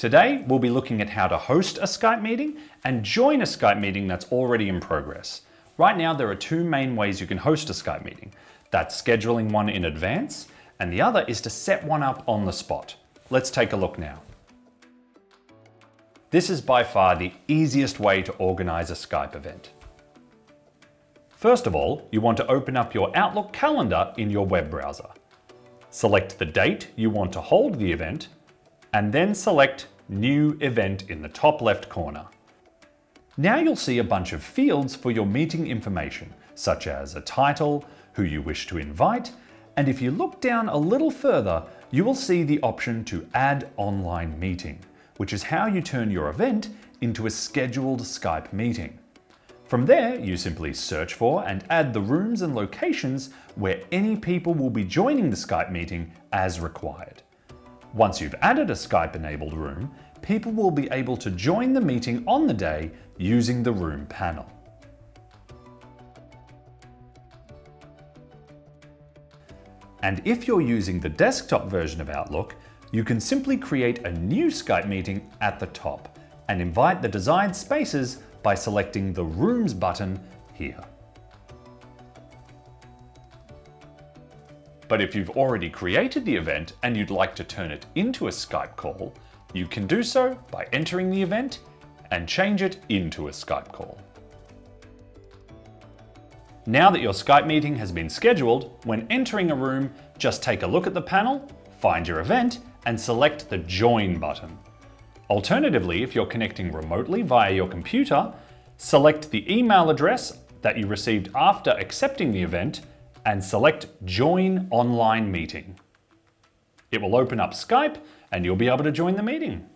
Today, we'll be looking at how to host a Skype meeting and join a Skype meeting that's already in progress. Right now, there are two main ways you can host a Skype meeting. That's scheduling one in advance, and the other is to set one up on the spot. Let's take a look now. This is by far the easiest way to organize a Skype event. First of all, you want to open up your Outlook calendar in your web browser. Select the date you want to hold the event and then select New Event in the top left corner. Now you'll see a bunch of fields for your meeting information, such as a title, who you wish to invite, and if you look down a little further, you will see the option to Add Online Meeting, which is how you turn your event into a scheduled Skype meeting. From there, you simply search for and add the rooms and locations where any people will be joining the Skype meeting as required. Once you've added a Skype-enabled room, people will be able to join the meeting on the day using the room panel. And if you're using the desktop version of Outlook, you can simply create a new Skype meeting at the top and invite the desired spaces by selecting the Rooms button here. But if you've already created the event and you'd like to turn it into a Skype call, you can do so by entering the event and change it into a Skype call. Now that your Skype meeting has been scheduled, when entering a room, just take a look at the panel, find your event, and select the Join button. Alternatively, if you're connecting remotely via your computer, select the email address that you received after accepting the event and select Join Online Meeting. It will open up Skype and you'll be able to join the meeting.